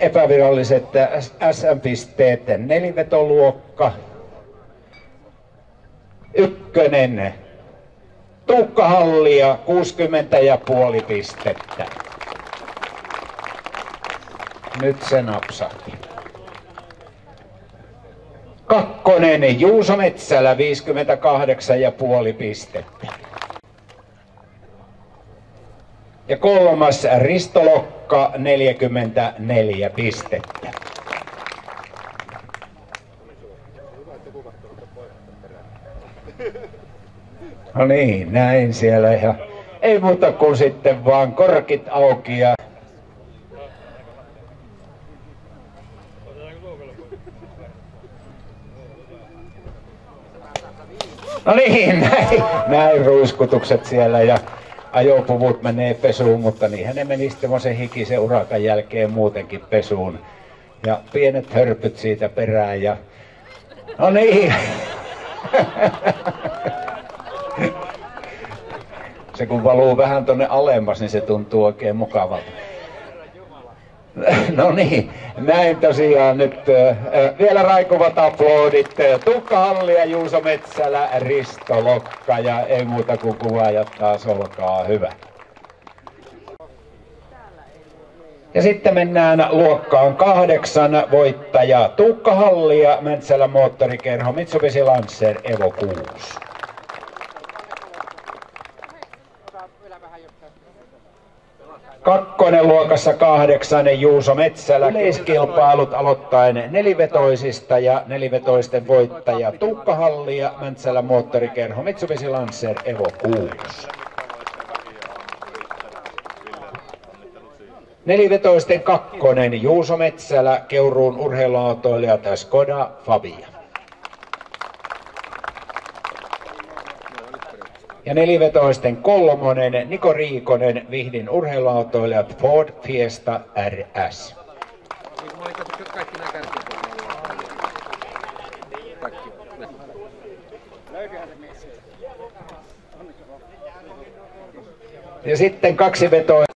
epäviralliset SM-pisteet nelivetoluokka. Ykkönen. Tuukka Hallia 60 ja puoli pistettä. Nyt se napsahti. Kakkonen Juuso Metsälä 58 ja puoli pistettä. Ja kolmas Risto Lokka 44 pistettä. No niin, näin siellä ja ei muuta kuin sitten vaan korkit auki ja No niin, näin, näin ruiskutukset siellä ja ajopuvut menee pesuun, mutta niinhän ne meni sen hikisen urakan jälkeen muutenkin pesuun. Ja pienet hörpyt siitä perään ja... No niin. Se kun valuu vähän tonne alemmas, niin se tuntuu oikein mukavalta. No niin, näin tosiaan nyt vielä raikuvat aplodit. Tukka Halli ja Juuso Metsälä, Risto Lokka ja ei muuta kuin kuvaajat taas, olkaa hyvä. Ja sitten mennään luokkaan kahdeksan voittaja Tuukka Halli ja Metsälä moottorikerho Mitsubishi Lancer Evo 6. Kakkonen luokassa kahdeksan Juuso Metsälä. Yleiskilpailut aloittaen nelivetoisista ja nelivetoisten voittaja Tuukka Halli ja Mäntsälä moottorikerho Mitsubishi Lancer Evo 6. Nelivetoisten kakkonen Juuso Metsälä, Keuruun urheiluautoilijat Skoda Fabia. Ja nelivetoisten kolmonen Niko Riikonen, Vihdin urheiluautoilijat Ford Fiesta RS. Ja sitten kaksi vetoa.